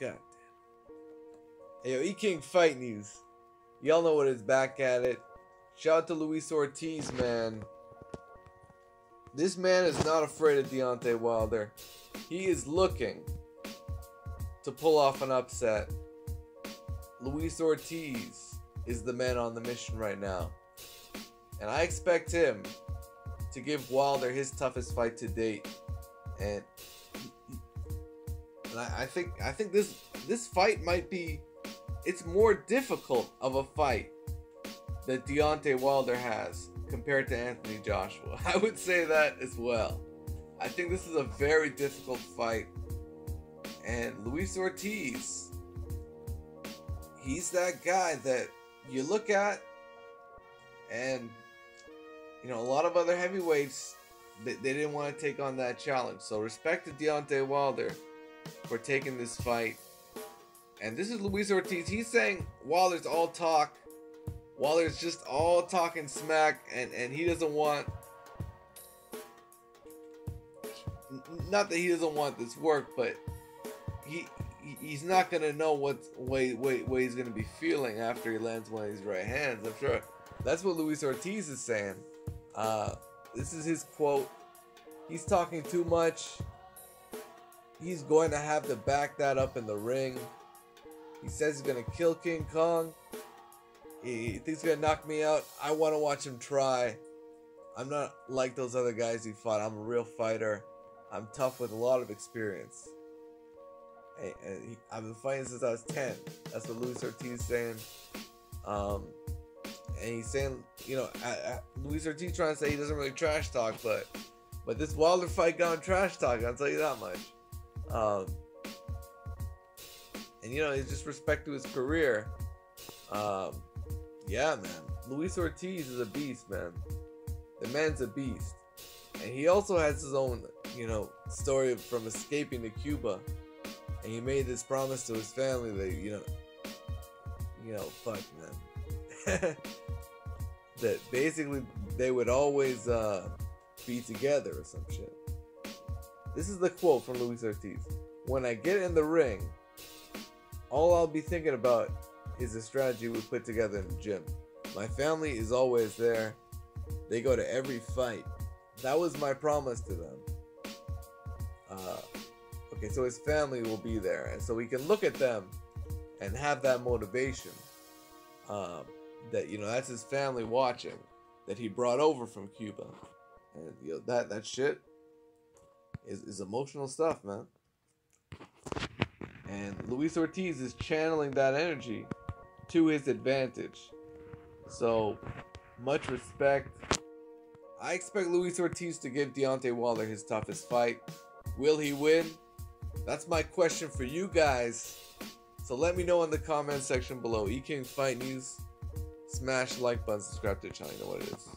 God damn. Hey, yo, E King Fight News. Y'all know what is back at it. Shout out to Luis Ortiz, man. This man is not afraid of Deontay Wilder. He is looking to pull off an upset. Luis Ortiz is the man on the mission right now. And I expect him to give Wilder his toughest fight to date. And, and I, I think I think this this fight might be it's more difficult of a fight that Deontay Wilder has compared to Anthony Joshua. I would say that as well. I think this is a very difficult fight. And Luis Ortiz, he's that guy that you look at and you know a lot of other heavyweights they, they didn't want to take on that challenge. So respect to Deontay Wilder for taking this fight. And this is Luis Ortiz. He's saying Wilder's all talk. Wilder's just all talking smack, and, and he doesn't want. Not that he doesn't want this work, but he he's not gonna know what way way way he's gonna be feeling after he lands one of these right hands. I'm sure that's what Luis Ortiz is saying. Uh, this is his quote. He's talking too much. He's going to have to back that up in the ring. He says he's gonna kill King Kong. He thinks he's gonna knock me out. I want to watch him try. I'm not like those other guys he fought. I'm a real fighter. I'm tough with a lot of experience. And, he, I've been fighting since I was 10. That's what Luis Ortiz saying. Um, and he's saying, you know, I, I, Luis Ortiz trying to say he doesn't really trash talk, but but this Wilder fight got trash talk. I'll tell you that much. Um, and you know, it's just respect to his career. Um, yeah, man. Luis Ortiz is a beast, man. The man's a beast. And he also has his own, you know, story from escaping to Cuba. And he made this promise to his family that, you know, you know, fuck, man. that basically they would always uh, be together or some shit. This is the quote from Luis Ortiz. When I get in the ring, all I'll be thinking about is the strategy we put together in the gym. My family is always there. They go to every fight. That was my promise to them. Uh, okay, so his family will be there, and so we can look at them and have that motivation. Um, that you know, that's his family watching that he brought over from Cuba, and you know that that shit is is emotional stuff, man. And Luis Ortiz is channeling that energy to his advantage. So, much respect. I expect Luis Ortiz to give Deontay Wilder his toughest fight. Will he win? That's my question for you guys. So let me know in the comment section below. E King Fight News. Smash like button, subscribe to the channel. You know what it is.